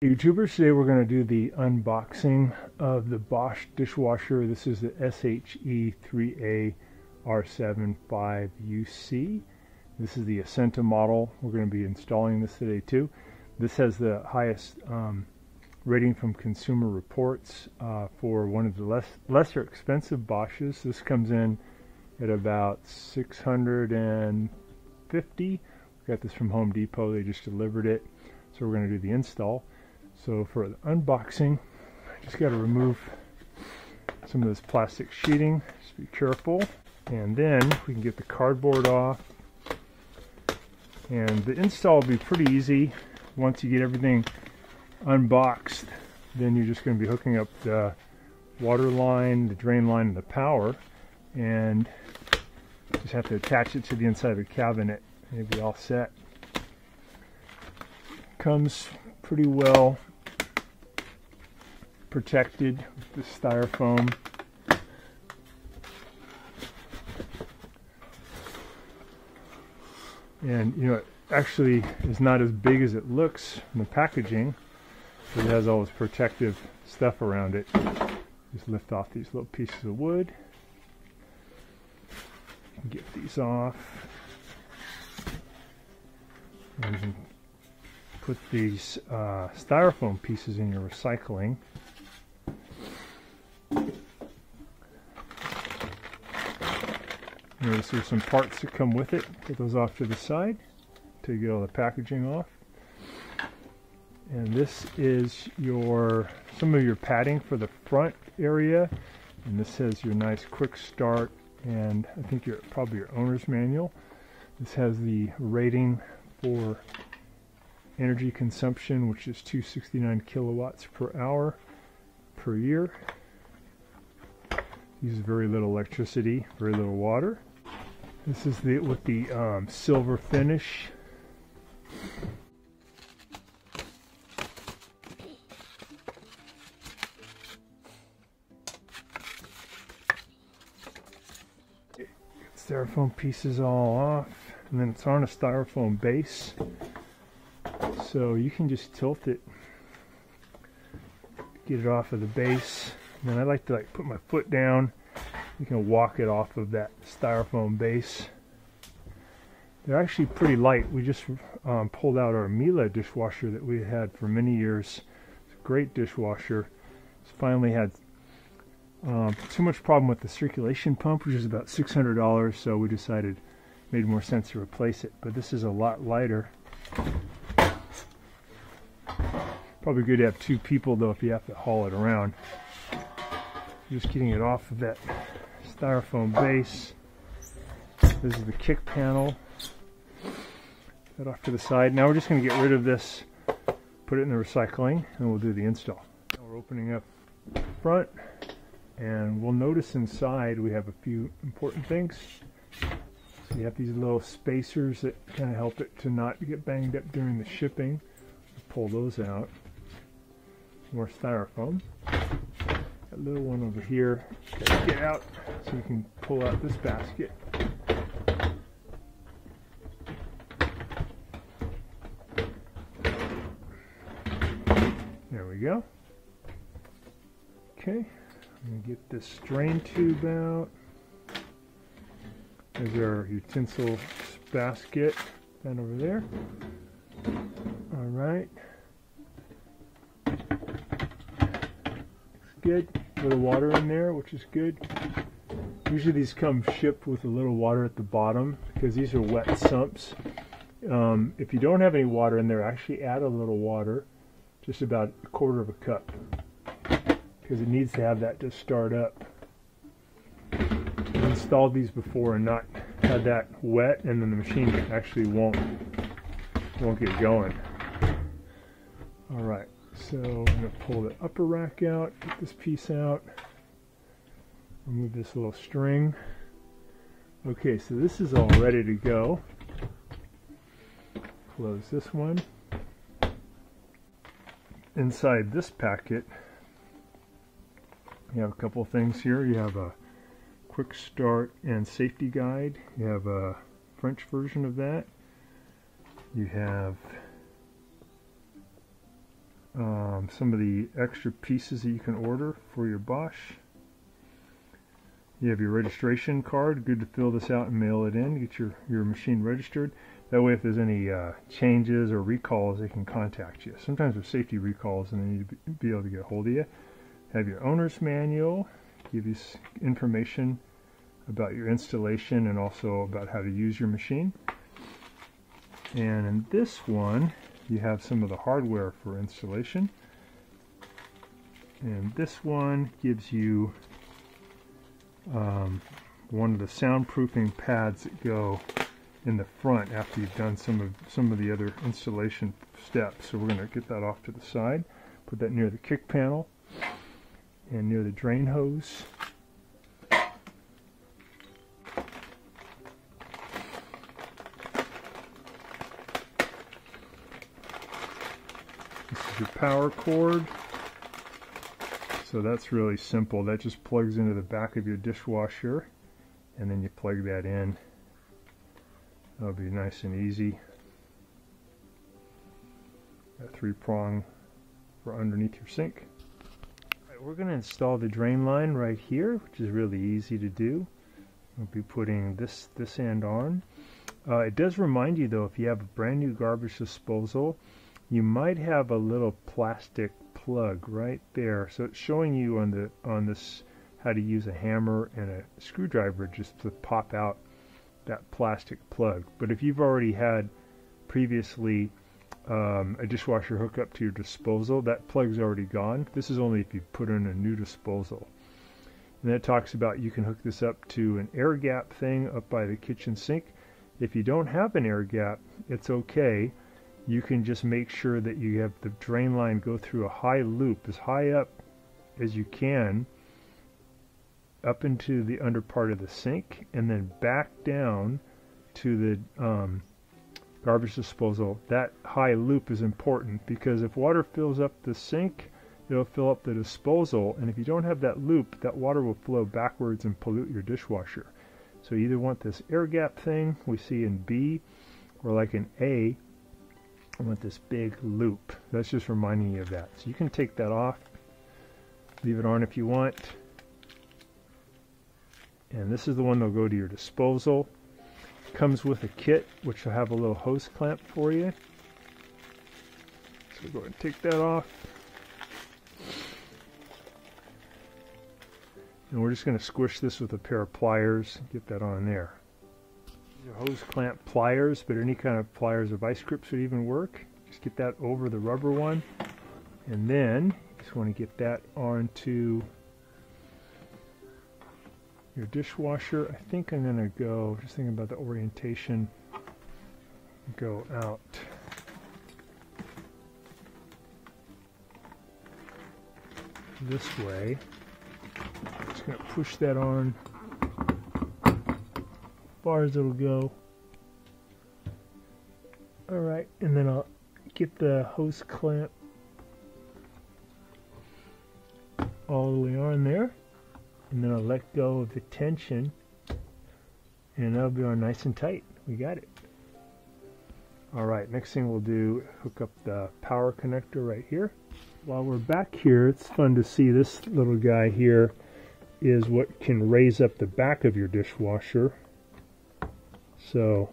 YouTubers, today we're going to do the unboxing of the Bosch dishwasher. This is the SHE3A R75UC. This is the Ascenta model. We're going to be installing this today too. This has the highest um, rating from Consumer Reports uh, for one of the less lesser expensive Bosches. This comes in at about 650. We got this from Home Depot. They just delivered it. So we're going to do the install. So for the unboxing, I just got to remove some of this plastic sheeting. Just be careful. And then we can get the cardboard off. And the install will be pretty easy once you get everything unboxed. Then you're just going to be hooking up the water line, the drain line, and the power. And just have to attach it to the inside of the cabinet. And it'll be all set. Comes pretty well protected with the styrofoam. And you know, it actually is not as big as it looks in the packaging. It has all this protective stuff around it. Just lift off these little pieces of wood. Get these off. And put these uh, styrofoam pieces in your recycling. Notice there's some parts that come with it. Put those off to the side to get all the packaging off. And this is your some of your padding for the front area. And this has your nice quick start and I think your probably your owner's manual. This has the rating for energy consumption, which is 269 kilowatts per hour per year. Uses very little electricity, very little water. This is the with the um, silver finish. Styrofoam pieces all off, and then it's on a styrofoam base, so you can just tilt it, get it off of the base. And then I like to like put my foot down you can walk it off of that styrofoam base. They're actually pretty light. We just um, pulled out our Miele dishwasher that we had for many years. It's a great dishwasher. It's finally had um, too much problem with the circulation pump, which is about $600, so we decided made more sense to replace it. But this is a lot lighter. Probably good to have two people though if you have to haul it around. Just getting it off of that styrofoam base. This is the kick panel. That off to the side. Now we're just going to get rid of this, put it in the recycling, and we'll do the install. Now we're opening up front, and we'll notice inside we have a few important things. So you have these little spacers that kind of help it to not get banged up during the shipping. Pull those out. More styrofoam That little one over here. Get out so you can pull out this basket. Go. Okay, get this drain tube out. There's our utensil basket down over there. All right. Good little water in there, which is good. Usually these come shipped with a little water at the bottom because these are wet sumps. Um, if you don't have any water in there, actually add a little water, just about a quarter of a cup, because it needs to have that to start up. I've installed these before and not had that wet, and then the machine actually won't won't get going. All right. So I'm to pull the upper rack out, get this piece out, remove this little string. Okay, so this is all ready to go. Close this one. Inside this packet, you have a couple things here. You have a quick start and safety guide. You have a French version of that. You have um, some of the extra pieces that you can order for your Bosch. You have your registration card, good to fill this out and mail it in, get your, your machine registered. That way if there's any uh, changes or recalls, they can contact you. Sometimes there's safety recalls and they need to be able to get a hold of you. Have your owner's manual, give you information about your installation and also about how to use your machine. And in this one, you have some of the hardware for installation. And this one gives you um, one of the soundproofing pads that go in the front after you've done some of some of the other installation steps. So we're going to get that off to the side, put that near the kick panel and near the drain hose. This is your power cord. So that's really simple. That just plugs into the back of your dishwasher and then you plug that in. That'll be nice and easy. Got three prong for underneath your sink. Right, we're going to install the drain line right here, which is really easy to do. We'll be putting this, this end on. Uh, it does remind you though, if you have a brand new garbage disposal, you might have a little plastic plug right there. So it's showing you on the on this how to use a hammer and a screwdriver just to pop out that plastic plug. But if you've already had previously um, a dishwasher hookup to your disposal, that plug's already gone. This is only if you put in a new disposal. And that talks about you can hook this up to an air gap thing up by the kitchen sink. If you don't have an air gap, it's okay you can just make sure that you have the drain line go through a high loop as high up as you can up into the under part of the sink and then back down to the um, garbage disposal. That high loop is important because if water fills up the sink, it'll fill up the disposal. And if you don't have that loop, that water will flow backwards and pollute your dishwasher. So you either want this air gap thing we see in B or like in A, I want this big loop. That's just reminding you of that. So you can take that off, leave it on if you want. And this is the one that'll go to your disposal. Comes with a kit, which will have a little hose clamp for you. So we go ahead and take that off. And we're just going to squish this with a pair of pliers and get that on there hose clamp pliers, but any kind of pliers or vice grips would even work. Just get that over the rubber one. And then just want to get that onto your dishwasher. I think I'm going to go, just thinking about the orientation, go out. this way. Just going to push that on far as it'll go. Alright, and then I'll get the hose clamp all the way on there. And then I'll let go of the tension. And that'll be on nice and tight. We got it. Alright, next thing we'll do, hook up the power connector right here. While we're back here, it's fun to see this little guy here is what can raise up the back of your dishwasher so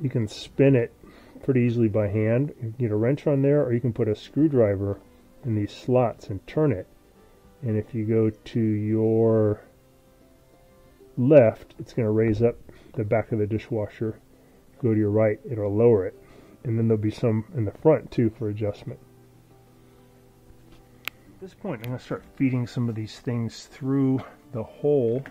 you can spin it pretty easily by hand. You can get a wrench on there or you can put a screwdriver in these slots and turn it. And if you go to your left, it's going to raise up the back of the dishwasher. Go to your right, it'll lower it. And then there'll be some in the front too for adjustment. At this point, I'm going to start feeding some of these things through the hole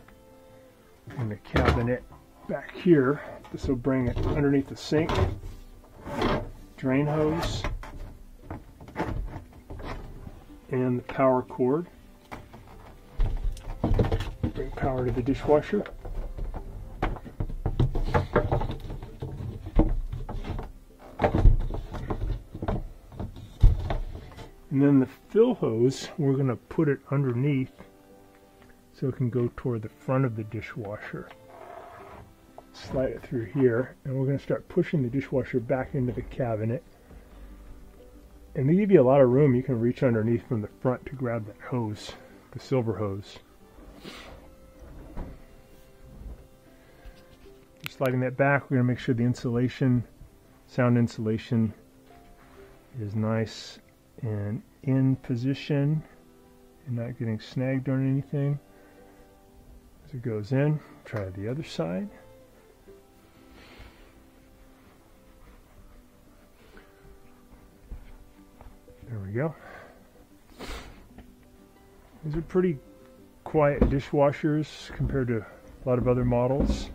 in the cabinet back here. This will bring it underneath the sink, drain hose, and the power cord. Bring power to the dishwasher. And then the fill hose, we're going to put it underneath so it can go toward the front of the dishwasher slide it through here and we're going to start pushing the dishwasher back into the cabinet And they give you a lot of room. You can reach underneath from the front to grab that hose, the silver hose. Sliding that back, we're going to make sure the insulation, sound insulation, is nice and in position and not getting snagged on anything. As it goes in, try the other side. There we go. These are pretty quiet dishwashers compared to a lot of other models.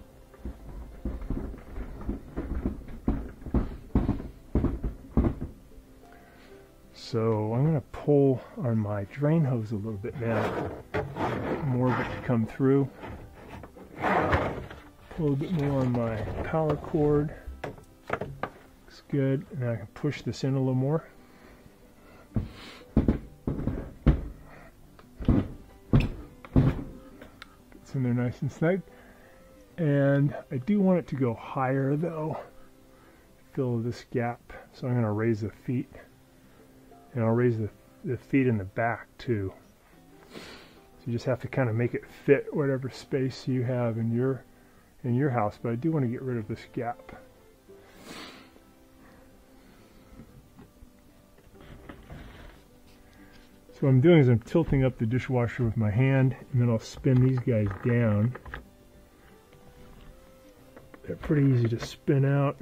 So I'm going to pull on my drain hose a little bit now. More of it to come through. Pull a bit more on my power cord. Looks good. Now I can push this in a little more. It's in there nice and snug. And I do want it to go higher though. Fill this gap. So I'm going to raise the feet and I'll raise the, the feet in the back too. So you just have to kind of make it fit whatever space you have in your in your house, but I do want to get rid of this gap. So what I'm doing is I'm tilting up the dishwasher with my hand, and then I'll spin these guys down. They're pretty easy to spin out.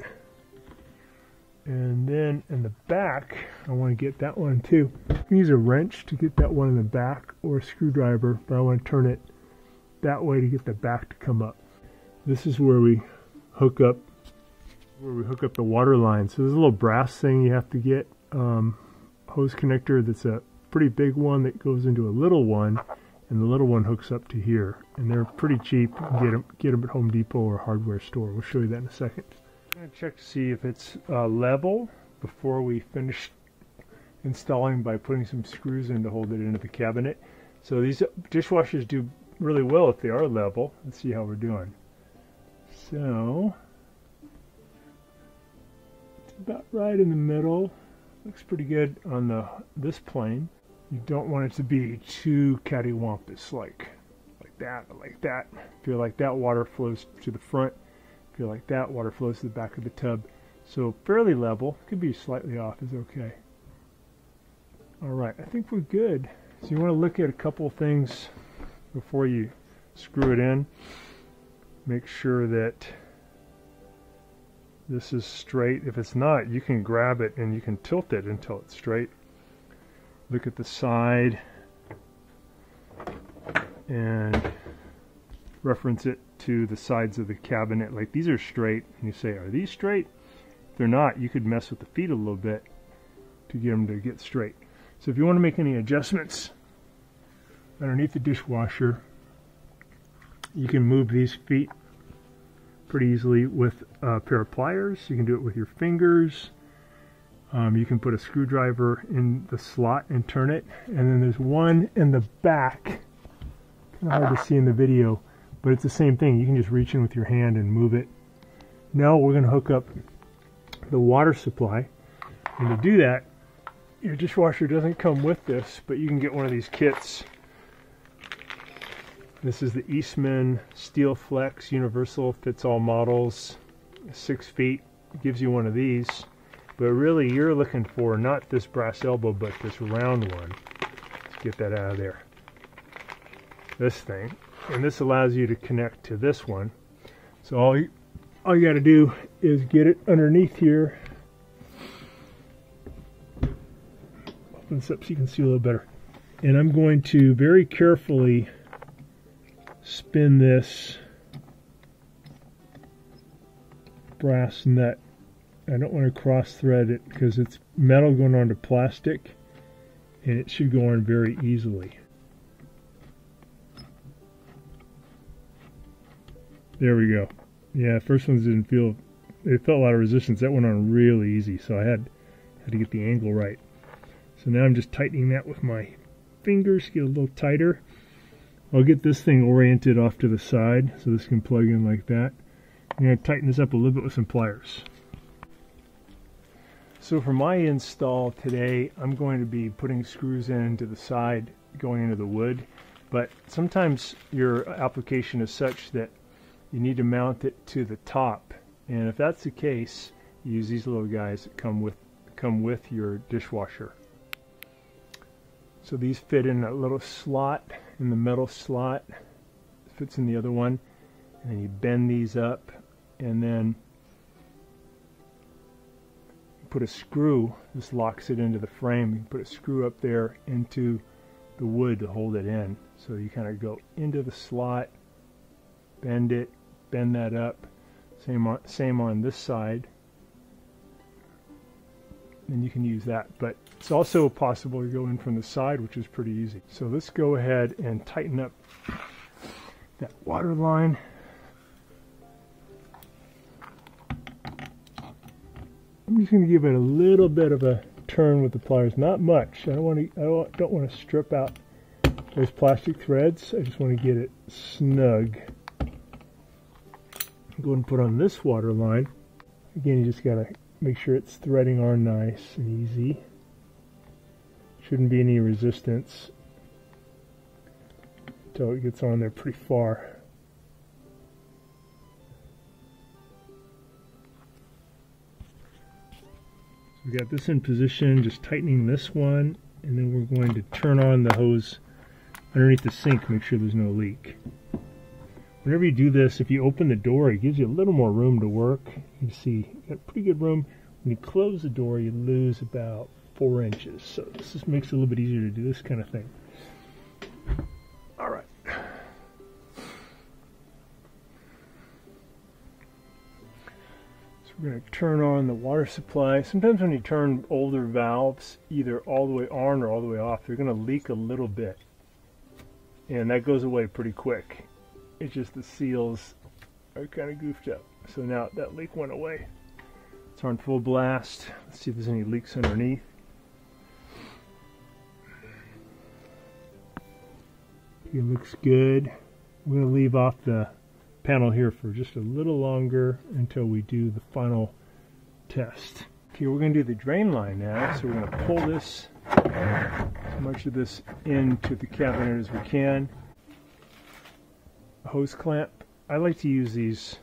And then in the back, I want to get that one too. You can use a wrench to get that one in the back or a screwdriver, but I want to turn it that way to get the back to come up. This is where we hook up where we hook up the water line. So there's a little brass thing you have to get, um, hose connector that's a pretty big one that goes into a little one, and the little one hooks up to here. And they're pretty cheap. You can get them, get them at Home Depot or hardware store. We'll show you that in a second. I'm going to check to see if it's uh, level before we finish installing by putting some screws in to hold it into the cabinet. So these dishwashers do really well if they are level. Let's see how we're doing. So, it's about right in the middle. Looks pretty good on the this plane. You don't want it to be too cattywampus like like that, like that. Feel like that water flows to the front feel like that water flows to the back of the tub. So fairly level, could be slightly off is okay. All right, I think we're good. So you want to look at a couple things before you screw it in. Make sure that this is straight. If it's not, you can grab it and you can tilt it until it's straight. Look at the side and reference it to the sides of the cabinet. Like these are straight, and you say, are these straight? If they're not, you could mess with the feet a little bit to get them to get straight. So if you want to make any adjustments underneath the dishwasher, you can move these feet pretty easily with a pair of pliers. You can do it with your fingers. Um, you can put a screwdriver in the slot and turn it. And then there's one in the back. Kind of hard to see in the video but it's the same thing. You can just reach in with your hand and move it. Now we're going to hook up the water supply. And to do that, your dishwasher doesn't come with this, but you can get one of these kits. This is the Eastman Steel Flex Universal, fits all models, six feet, gives you one of these. But really you're looking for not this brass elbow, but this round one. Let's get that out of there. This thing and this allows you to connect to this one. So all you, all you got to do is get it underneath here. Open this up so you can see a little better. And I'm going to very carefully spin this brass nut. I don't want to cross thread it because it's metal going onto plastic and it should go on very easily. There we go. Yeah, first ones didn't feel, it felt a lot of resistance. That went on really easy, so I had, had to get the angle right. So now I'm just tightening that with my fingers, get a little tighter. I'll get this thing oriented off to the side, so this can plug in like that. I'm going to tighten this up a little bit with some pliers. So for my install today, I'm going to be putting screws in to the side going into the wood, but sometimes your application is such that you need to mount it to the top. And if that's the case, use these little guys that come with come with your dishwasher. So these fit in a little slot in the metal slot. Fits in the other one. And then you bend these up and then put a screw, this locks it into the frame. You put a screw up there into the wood to hold it in. So you kind of go into the slot, bend it, bend that up. Same on, same on this side. And you can use that. But it's also possible to go in from the side, which is pretty easy. So let's go ahead and tighten up that water line. I'm just going to give it a little bit of a turn with the pliers, not much. I don't want to. I don't want to strip out those plastic threads. I just want to get it snug. Go and put on this water line. Again, you just got to make sure it's threading on nice and easy. Shouldn't be any resistance until it gets on there pretty far. we got this in position, just tightening this one, and then we're going to turn on the hose underneath the sink, make sure there's no leak. Whenever you do this, if you open the door, it gives you a little more room to work. You see, you got pretty good room. When you close the door, you lose about four inches. So this just makes it a little bit easier to do this kind of thing. All right. So we're going to turn on the water supply. Sometimes when you turn older valves, either all the way on or all the way off, they're going to leak a little bit. And that goes away pretty quick. It's just the seals are kind of goofed up. So now that leak went away. It's on full blast. Let's see if there's any leaks underneath. It looks good. We're going to leave off the panel here for just a little longer until we do the final test. Okay, we're going to do the drain line now. So we're going to pull this, as much of this into the cabinet as we can. Hose clamp. I like to use these.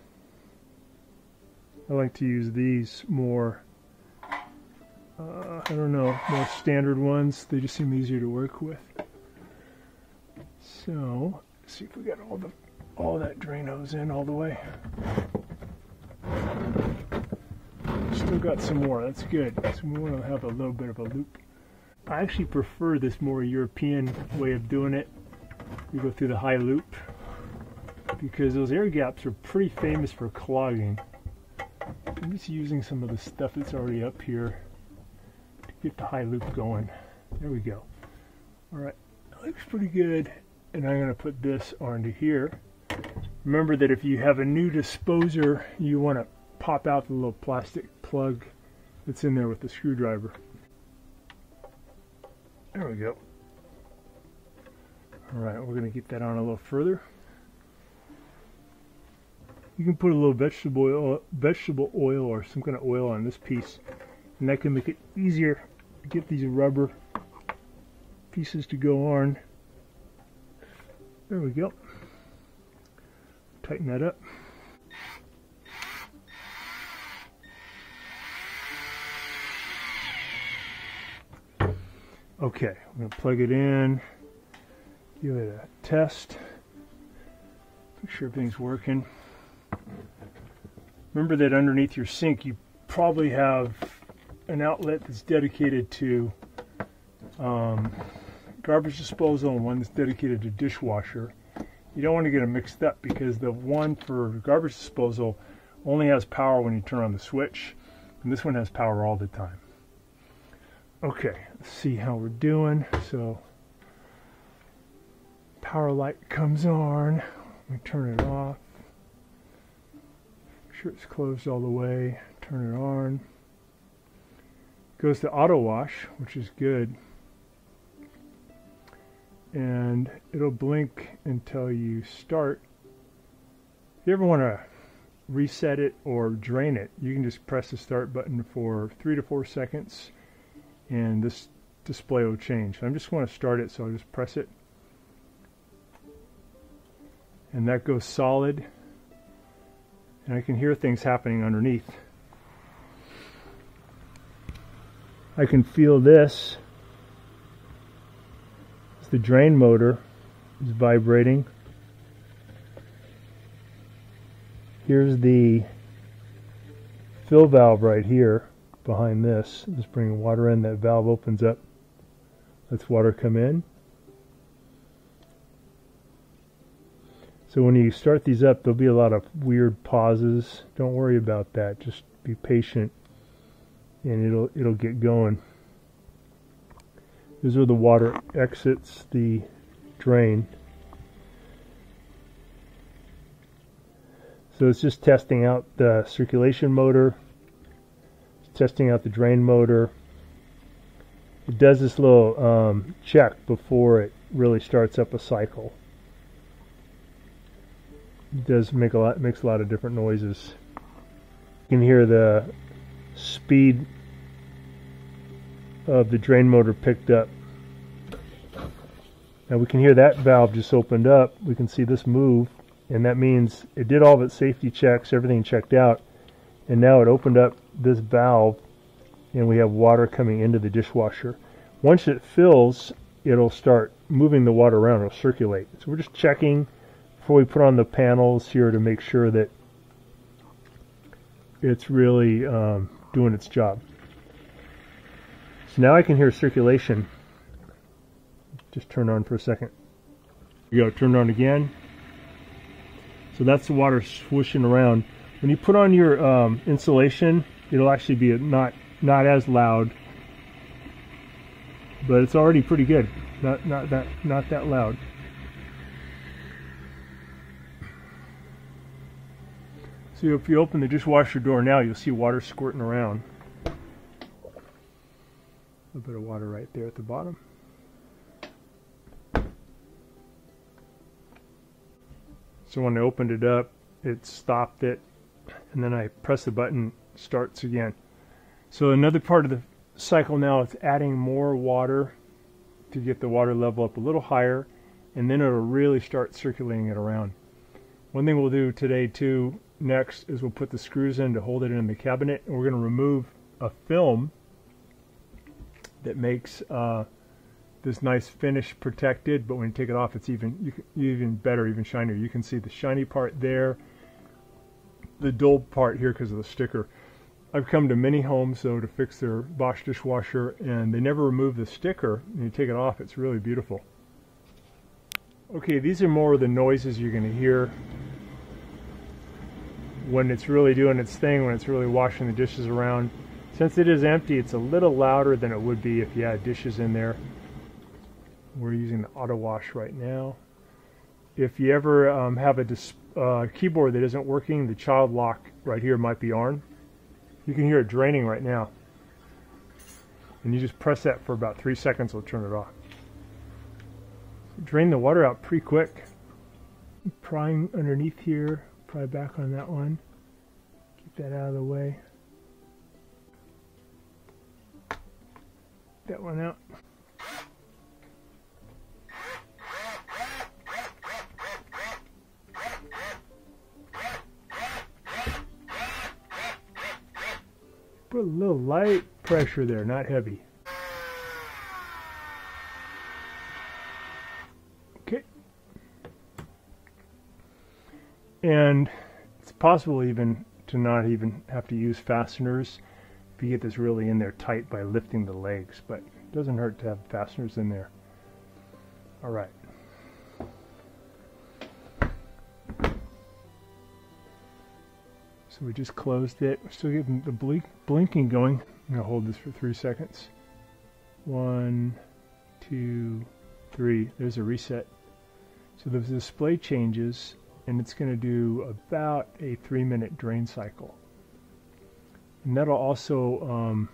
I like to use these more, uh, I don't know, more standard ones. They just seem easier to work with. So, see if we got all the all that drain hose in all the way. Still got some more, that's good. So we want to have a little bit of a loop. I actually prefer this more European way of doing it. We go through the high loop because those air gaps are pretty famous for clogging. I'm just using some of the stuff that's already up here to get the high loop going. There we go. Alright, looks pretty good. And I'm going to put this onto here. Remember that if you have a new disposer, you want to pop out the little plastic plug that's in there with the screwdriver. There we go. Alright, we're going to get that on a little further. You can put a little vegetable oil, vegetable oil or some kind of oil on this piece and that can make it easier to get these rubber pieces to go on. There we go tighten that up. Okay, I'm going to plug it in, give it a test, make sure everything's working. Remember that underneath your sink you probably have an outlet that's dedicated to um, garbage disposal and one that's dedicated to dishwasher you don't want to get them mixed up because the one for garbage disposal only has power when you turn on the switch and this one has power all the time. Okay, let's see how we're doing. So power light comes on. We turn it off. Sure it's closed all the way. Turn it on. Goes to auto wash, which is good and it'll blink until you start. If you ever want to reset it or drain it, you can just press the start button for three to four seconds and this display will change. I'm just going to start it, so I'll just press it. And that goes solid. And I can hear things happening underneath. I can feel this. It's the drain motor is vibrating. Here's the fill valve right here behind this. Just bringing water in, that valve opens up, Let's water come in. So when you start these up, there'll be a lot of weird pauses. Don't worry about that. Just be patient and it'll it'll get going. These are the water exits the drain. So it's just testing out the circulation motor, testing out the drain motor. It does this little um, check before it really starts up a cycle. Does make a lot makes a lot of different noises. You can hear the speed of the drain motor picked up. Now we can hear that valve just opened up. We can see this move and that means it did all of its safety checks, everything checked out, and now it opened up this valve and we have water coming into the dishwasher. Once it fills, it'll start moving the water around, it'll circulate. So we're just checking before we put on the panels here to make sure that it's really um, doing its job. So now I can hear circulation. Just turn on for a second. Here you go, turn on again. So that's the water swooshing around. When you put on your um, insulation, it'll actually be not not as loud, but it's already pretty good. Not not that not that loud. So if you open the dishwasher door now, you'll see water squirting around. A bit of water right there at the bottom. So when I opened it up, it stopped it, and then I press the button, starts again. So another part of the cycle now is adding more water to get the water level up a little higher, and then it'll really start circulating it around. One thing we'll do today too, next, is we'll put the screws in to hold it in the cabinet, and we're going to remove a film that makes uh, this nice finish protected, but when you take it off, it's even even better, even shinier. You can see the shiny part there, the dull part here because of the sticker. I've come to many homes though to fix their Bosch dishwasher, and they never remove the sticker. And you take it off, it's really beautiful. Okay, these are more of the noises you're going to hear when it's really doing its thing, when it's really washing the dishes around. Since it is empty, it's a little louder than it would be if you had dishes in there. We're using the auto wash right now. If you ever um, have a uh, keyboard that isn't working, the child lock right here might be on. You can hear it draining right now. And you just press that for about three seconds, it'll turn it off. Drain the water out pretty quick. Prying underneath here, pry back on that one. Keep that out of the way. That one out. Put a little light pressure there, not heavy. Okay. And it's possible even to not even have to use fasteners if you get this really in there tight by lifting the legs, but it doesn't hurt to have fasteners in there. All right. So we just closed it. We're still getting the blink, blinking going. I'm going to hold this for three seconds. One, two, three. There's a reset. So the display changes and it's going to do about a three minute drain cycle. And that'll also um,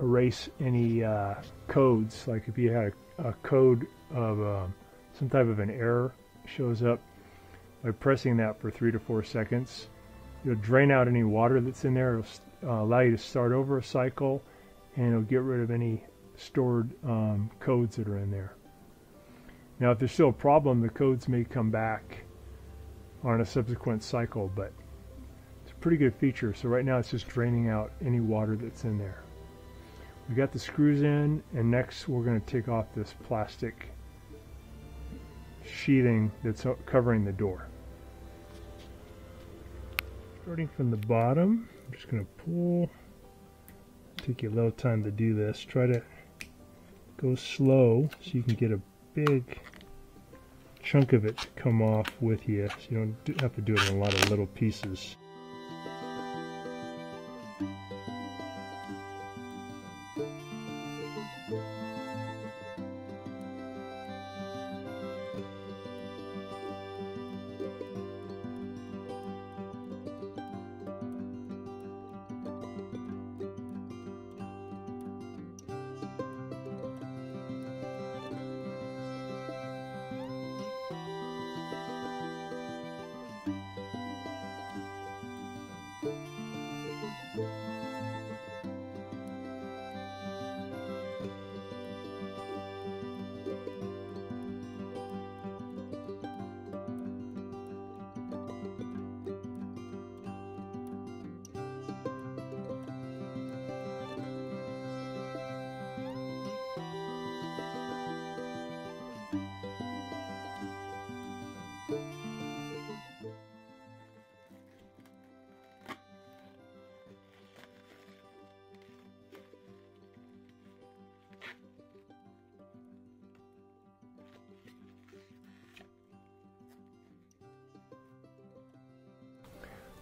erase any uh, codes, like if you had a, a code of uh, some type of an error shows up, by pressing that for three to four seconds. it'll drain out any water that's in there. It'll uh, allow you to start over a cycle and it'll get rid of any stored um, codes that are in there. Now, if there's still a problem, the codes may come back on a subsequent cycle, but it's a pretty good feature. So right now it's just draining out any water that's in there. We got the screws in, and next we're going to take off this plastic sheathing that's covering the door. Starting from the bottom, I'm just going to pull. Take you a little time to do this. Try to go slow so you can get a big chunk of it to come off with you so you don't have to do it in a lot of little pieces.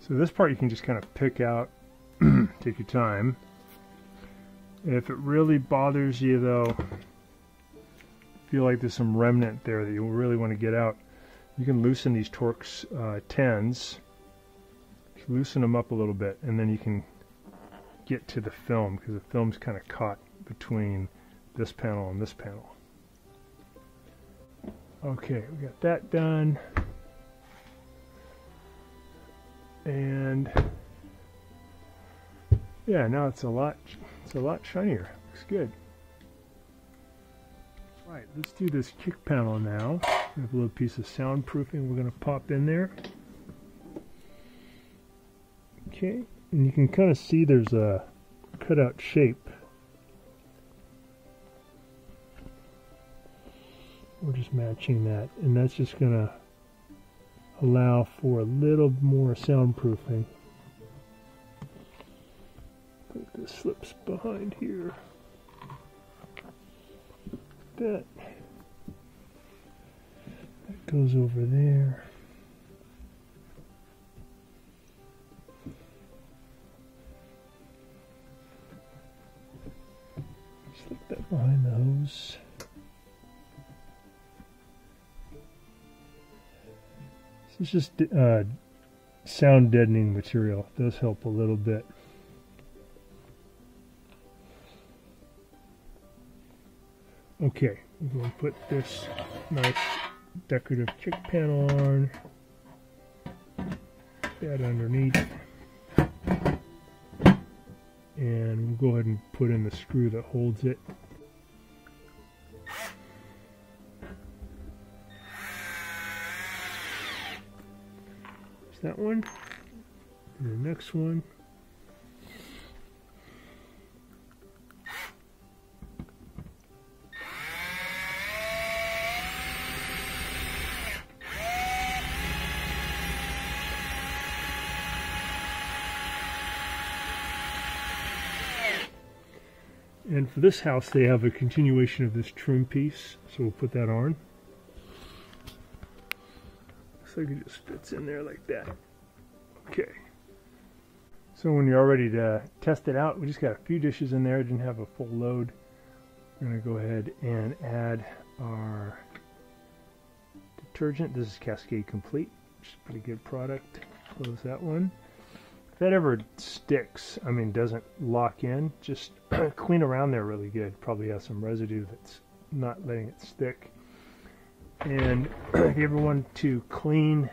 So this part you can just kind of pick out, take your time. If it really bothers you though, feel like there's some remnant there that you really want to get out, you can loosen these Torx uh, 10s, loosen them up a little bit, and then you can get to the film because the film's kind of caught between this panel and this panel. Okay, we got that done. And yeah now it's a lot it's a lot shinier. Looks good. All right let's do this kick panel now. We have a little piece of soundproofing we're going to pop in there. Okay and you can kind of see there's a cutout shape. We're just matching that and that's just gonna allow for a little more soundproofing. I think this slips behind here. That that goes over there. It's just uh, sound deadening material. It does help a little bit. Okay, we're going to put this nice decorative kick panel on. That underneath. And we'll go ahead and put in the screw that holds it. That one. And the next one. And for this house, they have a continuation of this trim piece, so we'll put that on like it just fits in there like that. Okay. So when you're all ready to test it out, we just got a few dishes in there, didn't have a full load. We're going to go ahead and add our detergent. This is Cascade Complete, which is a pretty good product. Close that one. If that ever sticks, I mean doesn't lock in, just clean around there really good. Probably has some residue that's not letting it stick. And if you ever want to clean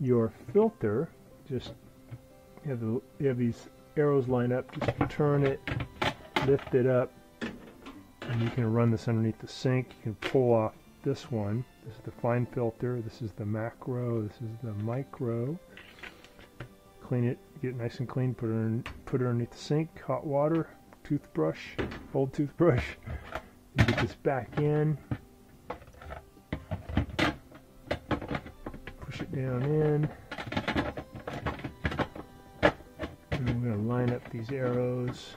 your filter, just you have, the, you have these arrows line up, just turn it, lift it up, and you can run this underneath the sink. You can pull off this one. This is the fine filter. This is the macro. This is the micro. Clean it, get it nice and clean. Put it in, put it underneath the sink. Hot water, toothbrush, old toothbrush. You get this back in. Push it down in. And I'm going to line up these arrows.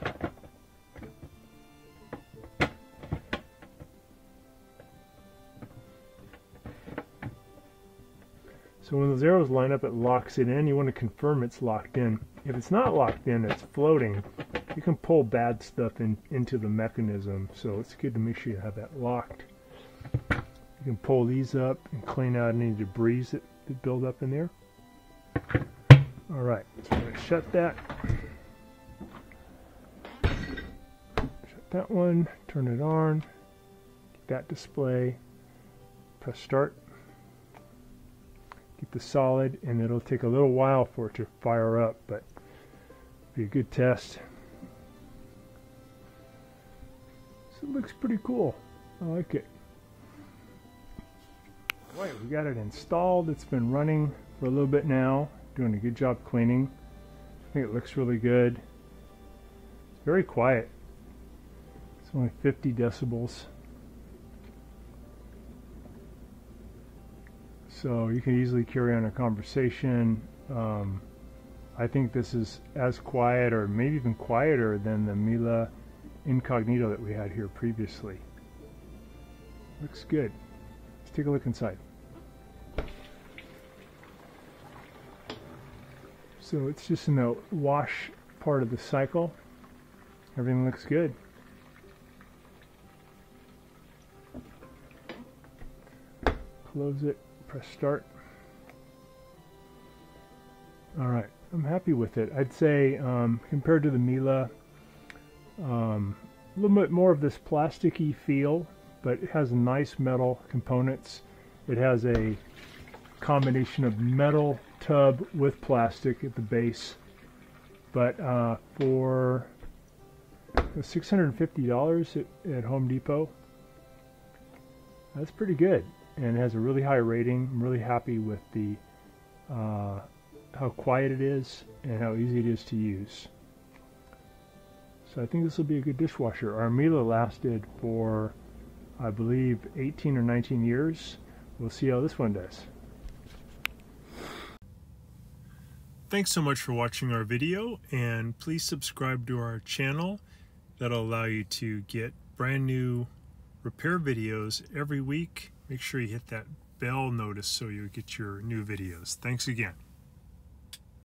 So when those arrows line up, it locks it in. You want to confirm it's locked in. If it's not locked in, it's floating, you can pull bad stuff in, into the mechanism. So it's good to make sure you have that locked. You can pull these up and clean out any debris that, build up in there. All right, so I'm going to shut that. Shut that one, turn it on, get that display, press start keep the solid and it'll take a little while for it to fire up but be a good test so it looks pretty cool I like it right we got it installed it's been running for a little bit now doing a good job cleaning I think it looks really good it's very quiet it's only 50 decibels So you can easily carry on a conversation. Um, I think this is as quiet or maybe even quieter than the Miele Incognito that we had here previously. Looks good. Let's take a look inside. So it's just in the wash part of the cycle. Everything looks good. Close it press start. All right, I'm happy with it. I'd say um, compared to the Miele, um, a little bit more of this plasticky feel, but it has nice metal components. It has a combination of metal tub with plastic at the base. But uh, for $650 at, at Home Depot, that's pretty good and it has a really high rating. I'm really happy with the uh, how quiet it is and how easy it is to use. So I think this will be a good dishwasher. Our Miele lasted for, I believe, 18 or 19 years. We'll see how this one does. Thanks so much for watching our video and please subscribe to our channel. That'll allow you to get brand new repair videos every week make sure you hit that bell notice so you get your new videos. Thanks again.